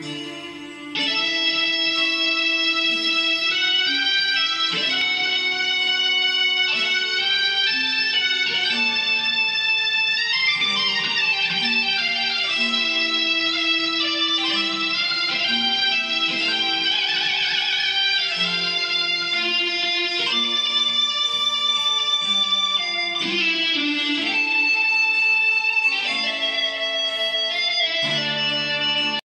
Bye.